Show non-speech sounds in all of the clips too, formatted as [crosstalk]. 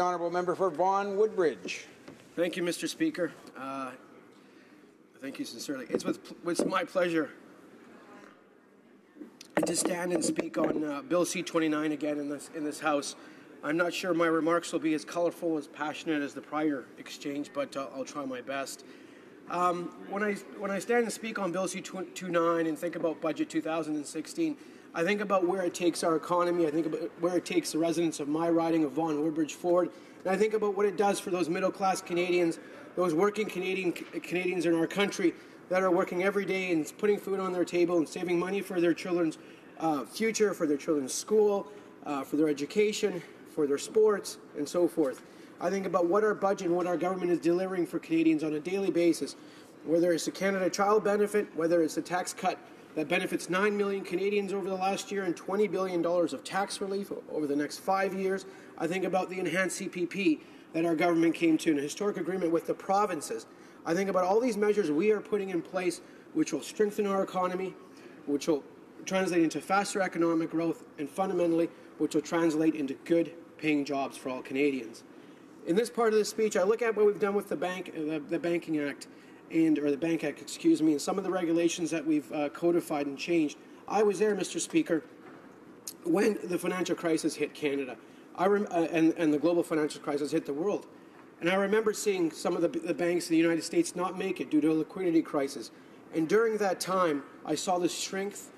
The honourable member for Vaughan Woodbridge. Thank you, Mr. Speaker. Uh, thank you sincerely. It's with, my pleasure to stand and speak on uh, Bill C-29 again in this in this House. I'm not sure my remarks will be as colorful, as passionate as the prior exchange, but uh, I'll try my best. Um, when I when I stand and speak on Bill C-29 and think about Budget 2016, I think about where it takes our economy. I think about where it takes the residents of my riding of Vaughan Woodbridge Ford, and I think about what it does for those middle class Canadians, those working Canadian Canadians in our country that are working every day and putting food on their table and saving money for their children's uh, future, for their children's school, uh, for their education, for their sports, and so forth. I think about what our budget and what our government is delivering for Canadians on a daily basis, whether it's the Canada Child Benefit, whether it's the tax cut that benefits 9 million Canadians over the last year and $20 billion of tax relief over the next five years. I think about the enhanced CPP that our government came to, an historic agreement with the provinces. I think about all these measures we are putting in place which will strengthen our economy, which will translate into faster economic growth, and fundamentally, which will translate into good paying jobs for all Canadians. In this part of the speech, I look at what we've done with the bank, the, the Banking Act, and or the Bank Act, excuse me, and some of the regulations that we've uh, codified and changed. I was there, Mr. Speaker, when the financial crisis hit Canada, I rem- uh, and, and the global financial crisis hit the world. And I remember seeing some of the, the banks in the United States not make it due to a liquidity crisis. And during that time, I saw the strength,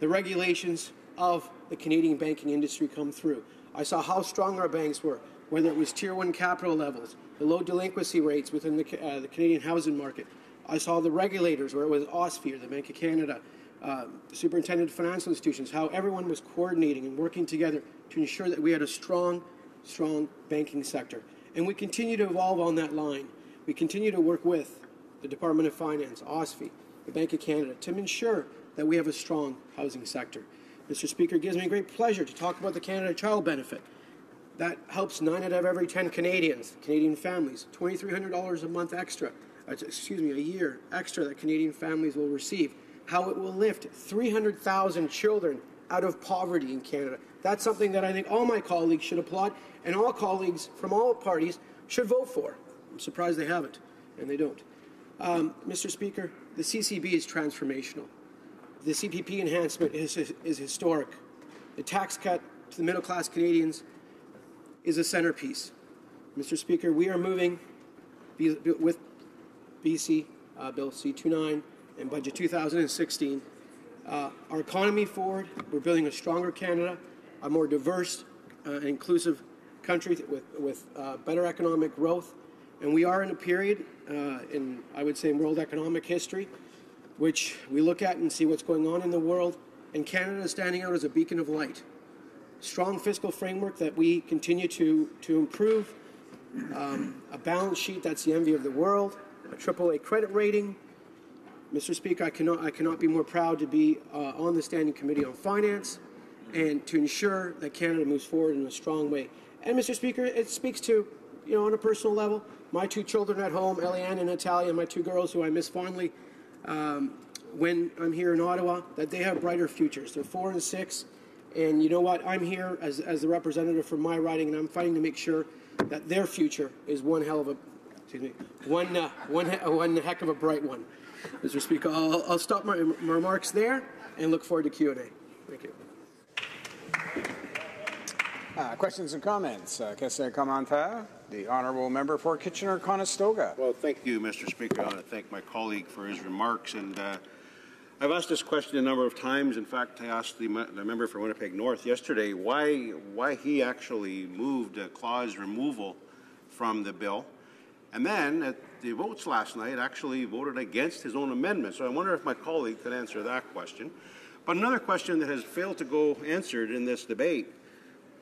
the regulations of the Canadian banking industry come through. I saw how strong our banks were, whether it was Tier 1 capital levels, the low delinquency rates within the, uh, the Canadian housing market. I saw the regulators, where it was OSFI, the Bank of Canada, uh, Superintendent of Financial Institutions, how everyone was coordinating and working together to ensure that we had a strong, strong banking sector. And we continue to evolve on that line. We continue to work with the Department of Finance, OSFI, the Bank of Canada, to ensure that we have a strong housing sector. Mr. Speaker, it gives me great pleasure to talk about the Canada Child Benefit. That helps nine out of every 10 Canadians, Canadian families, $2,300 a month extra, uh, excuse me, a year extra that Canadian families will receive. How it will lift 300,000 children out of poverty in Canada. That's something that I think all my colleagues should applaud, and all colleagues from all parties should vote for. I'm surprised they haven't, and they don't. Um, Mr. Speaker, the CCB is transformational. The CPP enhancement is, is historic. The tax cut to the middle class Canadians is a centerpiece. Mr. Speaker, we are moving with BC uh, Bill C-29 and Budget 2016 uh, our economy forward. We're building a stronger Canada, a more diverse uh, and inclusive country with, with uh, better economic growth. And we are in a period uh, in, I would say, in world economic history, which we look at and see what's going on in the world. And Canada is standing out as a beacon of light strong fiscal framework that we continue to, to improve, um, a balance sheet that's the envy of the world, a AAA credit rating. Mr. Speaker, I cannot, I cannot be more proud to be uh, on the Standing Committee on Finance and to ensure that Canada moves forward in a strong way. And Mr. Speaker, it speaks to, you know, on a personal level, my two children at home, Eliane and Natalia, my two girls who I miss fondly um, when I'm here in Ottawa, that they have brighter futures. They're four and six and you know what? I'm here as, as the representative for my riding, and I'm fighting to make sure that their future is one hell of a, excuse me, one, uh, one, one heck of a bright one. Mr. Speaker, I'll, I'll stop my, my remarks there and look forward to Q&A. Thank you. Uh, questions and comments? Uh, question commentaire? The honourable member for Kitchener-Conestoga. Well, thank you, Mr. Speaker. I want to thank my colleague for his remarks and. Uh, I've asked this question a number of times. In fact, I asked the, the member for Winnipeg North yesterday why, why he actually moved a clause removal from the bill. And then at the votes last night, actually voted against his own amendment. So I wonder if my colleague could answer that question. But another question that has failed to go answered in this debate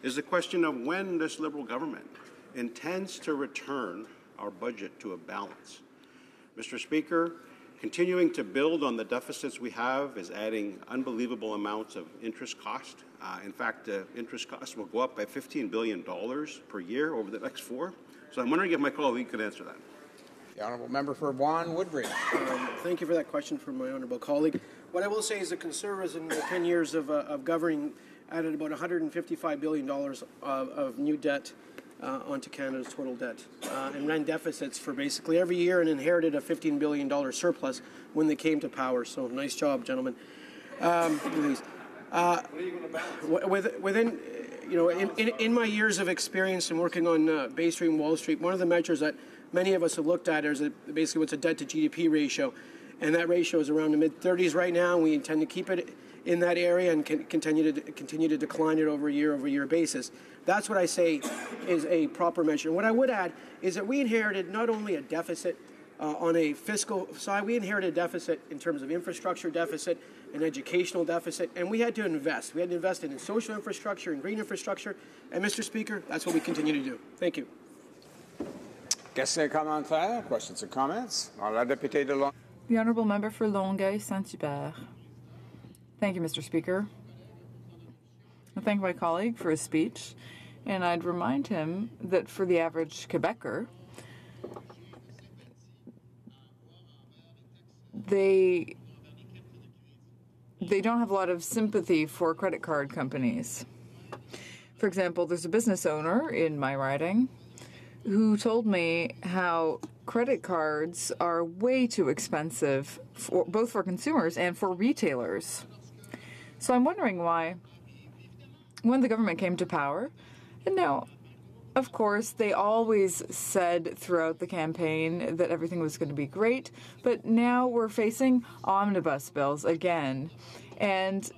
is the question of when this Liberal government intends to return our budget to a balance. Mr. Speaker, Continuing to build on the deficits we have is adding unbelievable amounts of interest cost. Uh, in fact, the interest cost will go up by $15 billion per year over the next four. So I'm wondering if my colleague could answer that. The Honourable Member for Vaughan Woodbridge. Um, thank you for that question from my Honourable colleague. What I will say is the Conservatives in the 10 years of, uh, of governing added about $155 billion of, of new debt uh, onto Canada's total debt uh, and ran deficits for basically every year and inherited a $15 billion surplus when they came to power. So nice job, gentlemen. Um, please. Uh, with, within, you know, in, in, in, my years of experience in working on uh, Bay Street and Wall Street, one of the measures that many of us have looked at is basically what's a debt to GDP ratio. And that ratio is around the mid 30s right now. And we intend to keep it in that area and can continue to continue to decline it over a year over year basis. That's what I say is a proper measure. And what I would add is that we inherited not only a deficit uh, on a fiscal side, we inherited a deficit in terms of infrastructure deficit, an educational deficit, and we had to invest. We had to invest in social infrastructure and green infrastructure. And Mr. Speaker, that's what we continue to do. Thank you. Questions et commentaires? Questions and comments? La députée de Longueuil. The Honourable Member for Longueuil Saint-Hubert. Thank you, Mr. Speaker. I thank my colleague for his speech, and I'd remind him that for the average Quebecer, they they don't have a lot of sympathy for credit card companies. For example, there's a business owner in my riding who told me how credit cards are way too expensive for, both for consumers and for retailers. So I'm wondering why, when the government came to power, and now, of course, they always said throughout the campaign that everything was going to be great, but now we're facing omnibus bills again. And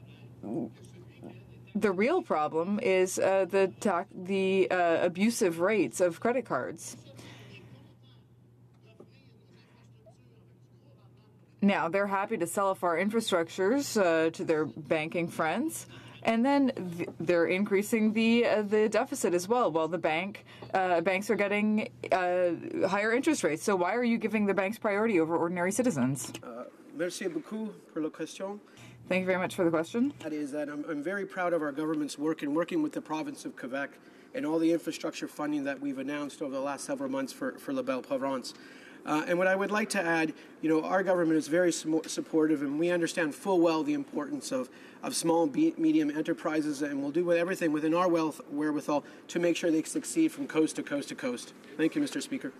the real problem is uh, the the uh, abusive rates of credit cards. Now, they're happy to sell off our infrastructures uh, to their banking friends. And then th- they're increasing the uh, the deficit as well. while the bank uh, banks are getting uh, higher interest rates. So why are you giving the banks priority over ordinary citizens? Uh, merci beaucoup pour la question. Thank you very much for the question. That is that I'm, I'm very proud of our government's work in working with the province of Quebec and all the infrastructure funding that we've announced over the last several months for, for La Belle Province. Uh, and what I would like to add, you know, our government is very supportive, and we understand full well the importance of, of small, medium enterprises, and we'll do everything within our wealth wherewithal to make sure they succeed from coast to coast to coast. Thank you, Mr. Speaker.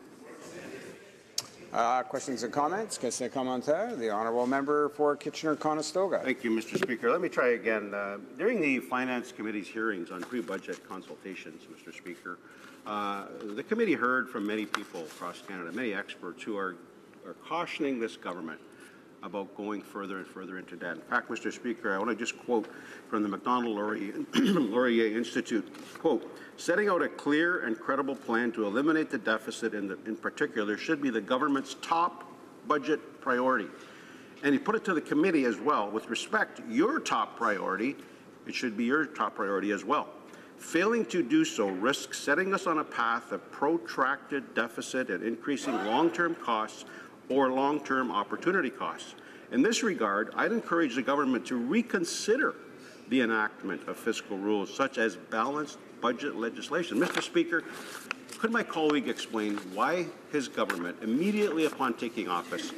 Uh, questions and comments? Questions et commentaires? The honourable member for Kitchener-Conestoga. Thank you, Mr. Speaker. Let me try again. Uh, during the Finance Committee's hearings on pre-budget consultations, Mr. Speaker, uh, the committee heard from many people across Canada, many experts who are, are cautioning this government about going further and further into debt. In fact, Mr. Speaker, I want to just quote from the Macdonald Laurier, [clears throat] Laurier Institute, quote, setting out a clear and credible plan to eliminate the deficit in, the, in particular should be the government's top budget priority. And he put it to the committee as well, with respect, your top priority, it should be your top priority as well. Failing to do so risks setting us on a path of protracted deficit and increasing long-term costs or long-term opportunity costs. In this regard, I'd encourage the government to reconsider the enactment of fiscal rules such as balanced budget legislation. Mr. Speaker, could my colleague explain why his government, immediately upon taking office,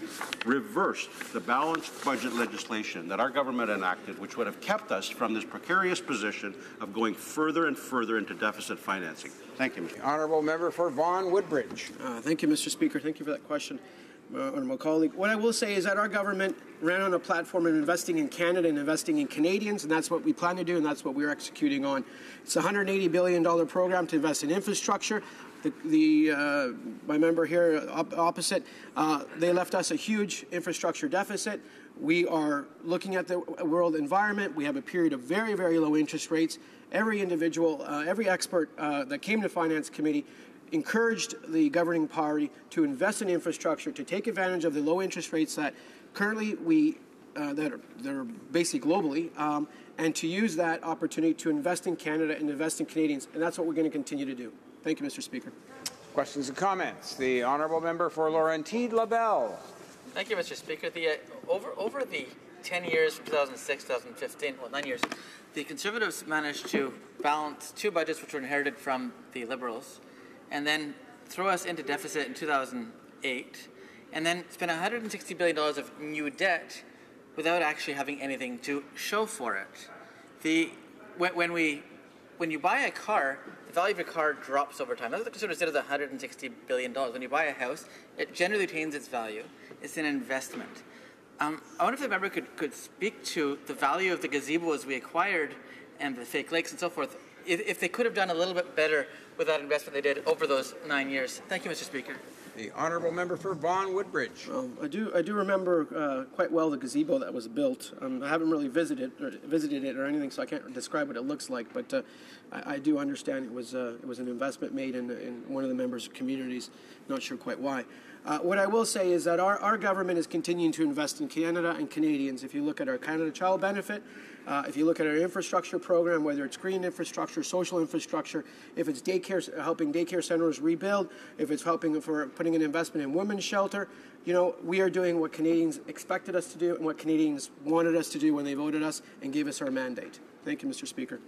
reversed the balanced budget legislation that our government enacted, which would have kept us from this precarious position of going further and further into deficit financing? Thank you, Mr. Honourable Member for Vaughan Woodbridge. Uh, thank you, Mr. Speaker. Thank you for that question. Uh, my colleague. What I will say is that our government ran on a platform of investing in Canada and investing in Canadians, and that's what we plan to do, and that's what we're executing on. It's a $180 billion program to invest in infrastructure. The, the uh, my member here op- opposite, uh, they left us a huge infrastructure deficit. We are looking at the world environment. We have a period of very, very low interest rates. Every individual, uh, every expert uh, that came to Finance Committee encouraged the governing party to invest in infrastructure, to take advantage of the low interest rates that currently we uh, that, are, that are basically globally, um, and to use that opportunity to invest in Canada and invest in Canadians, and that's what we're going to continue to do. Thank you, Mr. Speaker. Questions and comments? The honourable member for Laurentides Labelle. Thank you, Mr. Speaker. The uh, over over the 10 years from 2006 2015, well, nine years, the Conservatives managed to balance two budgets which were inherited from the Liberals and then throw us into deficit in 2008, and then spend $160 billion of new debt without actually having anything to show for it. The, when, when we when you buy a car, the value of your car drops over time. That's what Conservatives did is 160 billion dollars. When you buy a house, it generally retains its value. It's an investment. Um, I wonder if the member could, could speak to the value of the gazebos we acquired and the fake lakes and so forth. If, if they could have done a little bit better with that investment they did over those nine years. Thank you, Mr. Speaker. The honourable member for Vaughan Woodbridge. Um, I do I do remember uh, quite well the gazebo that was built. Um, I haven't really visited or visited it or anything, so I can't describe what it looks like. But uh, I, I do understand it was uh, it was an investment made in, in one of the members' communities. Not sure quite why. Uh, what I will say is that our, our government is continuing to invest in Canada and Canadians. If you look at our Canada Child Benefit, uh, if you look at our infrastructure program, whether it's green infrastructure, social infrastructure, if it's daycare, helping daycare centers rebuild, if it's helping for putting an investment in women's shelter, you know, we are doing what Canadians expected us to do and what Canadians wanted us to do when they voted us and gave us our mandate. Thank you, Mr. Speaker.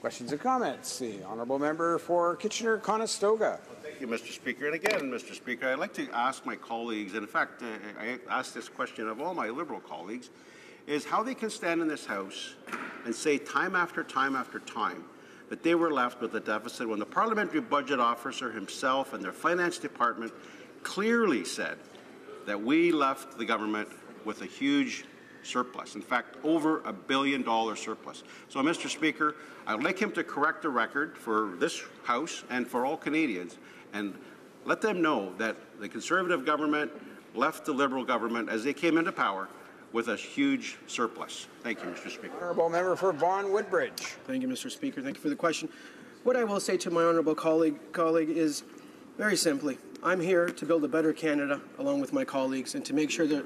Questions and comments? The honourable member for Kitchener Conestoga. Thank you, Mr. Speaker. And again, Mr. Speaker, I'd like to ask my colleagues, and in fact, uh, I ask this question of all my Liberal colleagues, is how they can stand in this House and say time after time after time that they were left with a deficit when the parliamentary budget officer himself and their finance department clearly said that we left the government with a huge surplus. In fact, over a billion dollar surplus. So, Mr. Speaker, I'd like him to correct the record for this House and for all Canadians and let them know that the Conservative government left the Liberal government as they came into power with a huge surplus. Thank you, Mr. Speaker. Honourable member for Vaughan Woodbridge. Thank you, Mr. Speaker. Thank you for the question. What I will say to my honourable colleague, colleague is very simply, I'm here to build a better Canada along with my colleagues and to make sure that,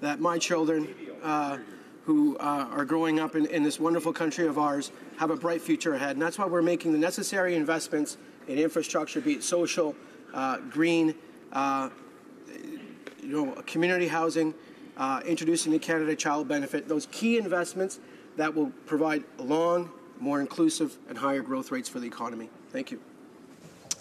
that my children uh, who uh, are growing up in, in this wonderful country of ours have a bright future ahead. And that's why we're making the necessary investments in infrastructure, be it social, uh, green, uh, you know, community housing, uh, introducing the Canada Child Benefit, those key investments that will provide long, more inclusive, and higher growth rates for the economy. Thank you.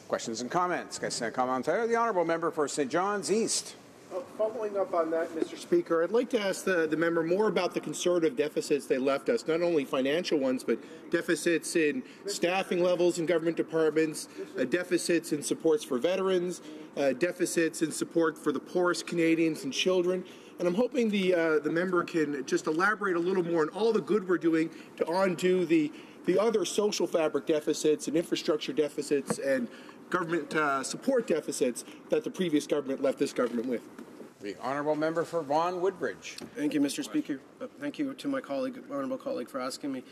Questions and comments? Question and commentaire. The honourable member for St. John's East. Uh, Following up on that, Mr. Speaker, I'd like to ask the, the member more about the conservative deficits they left us, not only financial ones, but deficits in staffing levels in government departments, uh, deficits in supports for veterans, uh, deficits in support for the poorest Canadians and children. And I'm hoping the, uh, the member can just elaborate a little more on all the good we're doing to undo the, the other social fabric deficits and infrastructure deficits and government uh, support deficits that the previous government left this government with. The honourable member for Vaughan Woodbridge. Thank you, Mr. Speaker. Uh, thank you to my colleague, honourable colleague, for asking me.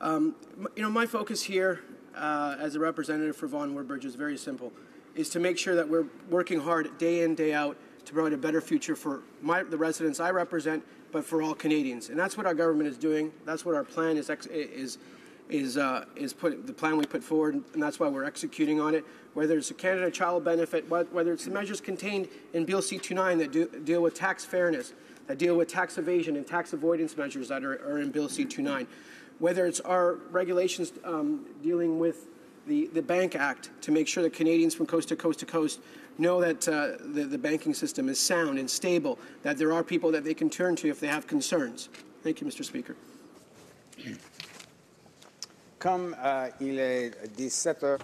Um, you know, my focus here uh, as a representative for Vaughan Woodbridge is very simple: is to make sure that we're working hard day in, day out to provide a better future for my, the residents I represent, but for all Canadians. And that's what our government is doing. That's what our plan is ex- is is uh, is put the plan we put forward, and that's why we're executing on it. Whether it's the Canada Child Benefit, whether it's the measures contained in Bill C-29 that do, deal with tax fairness, that deal with tax evasion and tax avoidance measures that are, are in Bill C-29, whether it's our regulations um, dealing with the, the Bank Act to make sure that Canadians from coast to coast to coast know that uh, the, the banking system is sound and stable, that there are people that they can turn to if they have concerns. Thank you, Mr. Speaker. [clears throat] Comme euh, il est 17 heures.